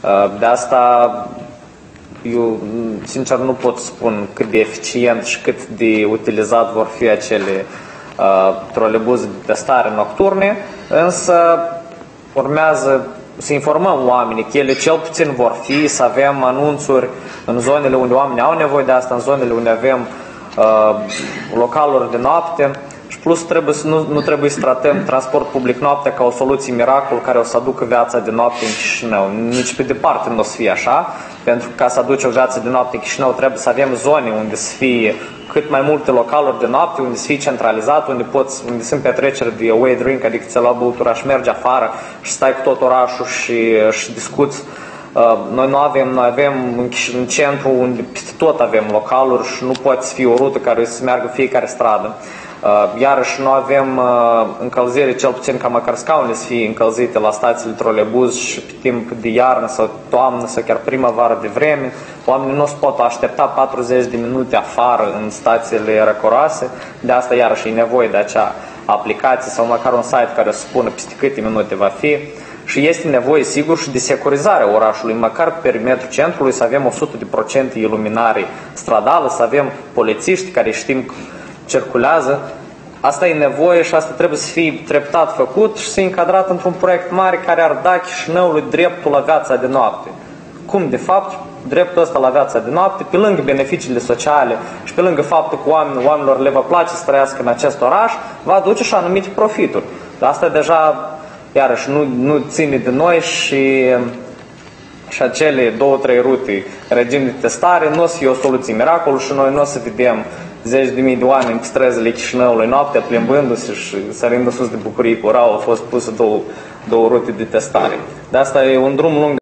Uh, de asta eu, sincer, nu pot spun cât de eficient și cât de utilizat vor fi acele uh, trolebuze de testare nocturne, însă urmează să informăm oamenii că ele cel puțin vor fi, să avem anunțuri în zonele unde oamenii au nevoie de asta, în zonele unde avem uh, localuri de noapte și plus trebuie să, nu, nu trebuie să tratăm transport public noaptea ca o soluție miracol care o să aducă viața de noapte în Chișinău. Nici pe departe nu o să fie așa, pentru că ca să aduci o viață de noapte în Chișinău trebuie să avem zone unde să fie cât mai multe localuri de noapte, unde să fie centralizat, unde, poți, unde sunt petreceri de away drink, adică ți lua băutura și mergi afară și stai cu tot orașul și, și discuți. Uh, noi nu avem, noi avem în, în centru unde peste tot avem localuri și nu poți fi o rută care să meargă fiecare stradă. Uh, iarăși nu avem uh, încălzire, cel puțin ca măcar scaunele să fie încălzite la stațiile trolebuz și pe timp de iarnă sau toamnă sau chiar primăvară de vreme. Oamenii nu se pot aștepta 40 de minute afară în stațiile răcoroase, de asta iarăși e nevoie de acea aplicație sau măcar un site care să spună peste câte minute va fi și este nevoie, sigur, și de securizarea orașului, măcar pe perimetrul centrului să avem 100% iluminare stradală, să avem polițiști care știm circulează. Asta e nevoie și asta trebuie să fie treptat făcut și să fie încadrat într-un proiect mare care ar da Chișinăului dreptul la viața de noapte. Cum, de fapt, dreptul ăsta la viața de noapte, pe lângă beneficiile sociale și pe lângă faptul că oamenilor, oamenilor le va place să trăiască în acest oraș, va aduce și anumite profituri. Dar asta deja, iarăși, nu, nu ține de noi și, și acele două, trei rute regim de testare nu o să fie o soluție miracol și noi nu o să vedem zeci de mii de oameni pe străzile Chișinăului noaptea plimbându-se și sărind sus de bucurie cu au fost puse două, două rute de testare. De asta e un drum lung